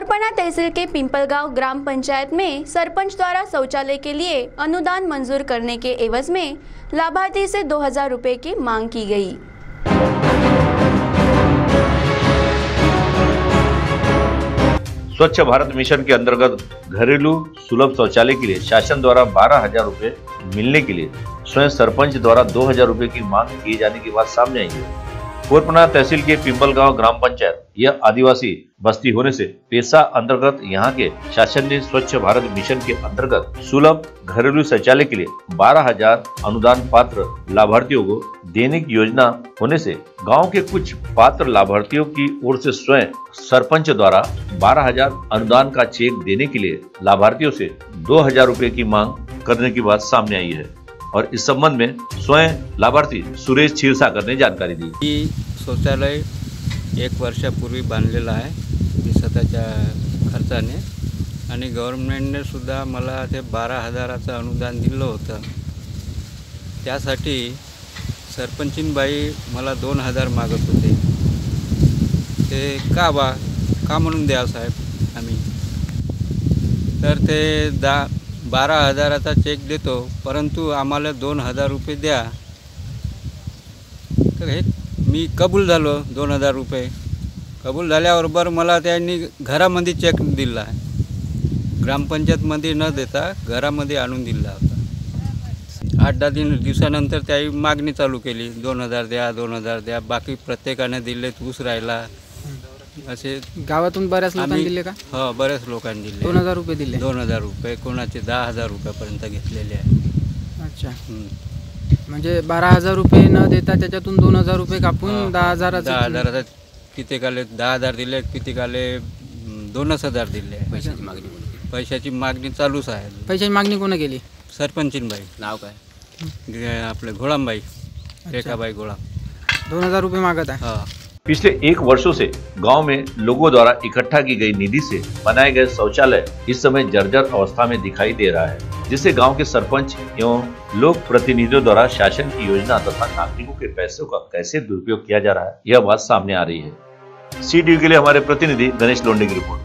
कोरपना तहसील के पिंपलगांव ग्राम पंचायत में सरपंच द्वारा शौचालय के लिए अनुदान मंजूर करने के एवज में लाभार्थी से 2000 रुपए की मांग की गई। स्वच्छ भारत मिशन के अंतर्गत घरेलू सुलभ शौचालय के लिए शासन द्वारा बारह हज़ार रूपए मिलने के लिए स्वयं सरपंच द्वारा दो हज़ार रूपए की मांग किए जाने की बात सामने आई है। कोरपना तहसील के पिंपलगांव ग्राम पंचायत यह आदिवासी बस्ती होने से पेशा अंतर्गत यहाँ के शासन ने स्वच्छ भारत मिशन के अंतर्गत सुलभ, घरेलू शौचालय के लिए बारह हज़ार अनुदान पात्र लाभार्थियों को देने की योजना होने से गाँव के कुछ पात्र लाभार्थियों की ओर से स्वयं सरपंच द्वारा बारह हज़ार अनुदान का चेक देने के लिए लाभार्थियों से दो हज़ार की मांग करने की बात सामने आई है और इस संबंध में स्वयं लाभार्थी सुरेश क्षीरसागर ने जानकारी दी। शौचालय एक वर्षापूर्वी बांधलेलं आहे मी स्वतःच्या खर्चाने. आणि गव्हर्मेंटने सुद्धा मला ते बारा हजाराचं अनुदान दिलं होतं. त्यासाठी सरपंचीनबाई मला दोन हजार मागत होते. ते का बा का म्हणून द्या साहेब आम्ही? तर ते दा बारा हजाराचा चेक देतो परंतु आम्हाला दोन हजार रुपये द्या. तर हे मी कबूल झालो दोन हजार रुपये. कबूल झाल्याबरोबर मला त्यांनी घरामध्ये चेक दिला. ग्रामपंचायतमध्ये न देता घरामध्ये आणून दिला होता. आठ दहा दिन दिवसानंतर त्याही मागणी चालू केली. दोन हजार द्या दोन हजार द्या. बाकी प्रत्येकाने दिले ऊस राहिला. असे गावातून बऱ्याच लोकांनी दिले का? हो बऱ्याच लोकांनी दिले. दोन हजार रुपये दिले. दोन हजार रुपये कोणाचे दहा हजार रुपयापर्यंत घेतलेले आहे. अच्छा. म्हणजे बारा हजार रुपये न देता त्याच्यातून दोन हजार रुपये कापून. दहा हजाराचं दहा हजाराचा किती काले? दहा हजार दिले किती काले? दोनच हजार दिले. पैशाची मागणी पैशाची मागणी चालूच आहे. पैशाची मागणी कोण केली? सरपंचीनबाई. नाव काय? आपले घोळामबाई रेखाबाई घोळाम दोन हजार रुपये मागत आहे? हा. पिछले एक वर्षों से गाँव में लोगों द्वारा इकट्ठा की गई निधि से बनाए गए शौचालय इस समय जर्जर अवस्था में दिखाई दे रहा है, जिससे गाँव के सरपंच एवं लोक प्रतिनिधियों द्वारा शासन की योजना तथा नागरिकों के पैसों का कैसे दुरुपयोग किया जा रहा है, यह बात सामने आ रही है। सी के लिए हमारे प्रतिनिधि गणेश लोंडे की रिपोर्ट।